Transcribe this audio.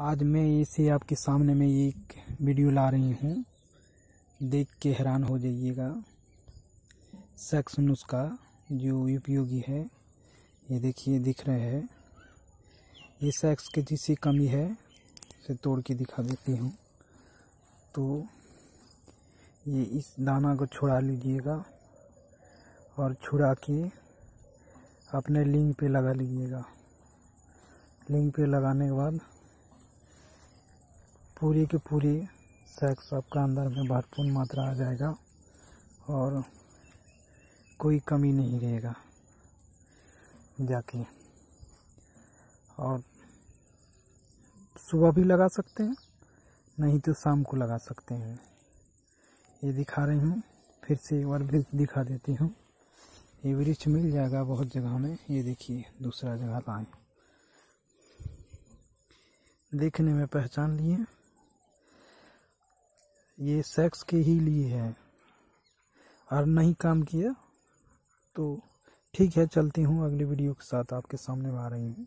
आज मैं इसे आपके सामने में एक वीडियो ला रही हूँ। देख के हैरान हो जाइएगा। सेक्स नुस्खा जो उपयोगी है, ये देखिए, दिख रहे हैं। ये सेक्स की जिससे कमी है, इसे तोड़ के दिखा देती हूँ। तो ये इस दाना को छुड़ा लीजिएगा और छुड़ा के अपने लिंग पे लगा लीजिएगा। लिंग पे लगाने के बाद पूरी के पूरी सेक्स आपका अंदर में भरपूर मात्रा आ जाएगा और कोई कमी नहीं रहेगा जाके। और सुबह भी लगा सकते हैं, नहीं तो शाम को लगा सकते हैं। ये दिखा रही हूँ, फिर से एक बार वृक्ष दिखा देती हूँ। ये वृक्ष मिल जाएगा बहुत जगह में, ये देखिए, दूसरा जगह लाए देखने में पहचान लिए। ये सेक्स के ही लिए है। और नहीं काम किया तो ठीक है, चलती हूँ अगली वीडियो के साथ। आपके सामने आ रही हूँ।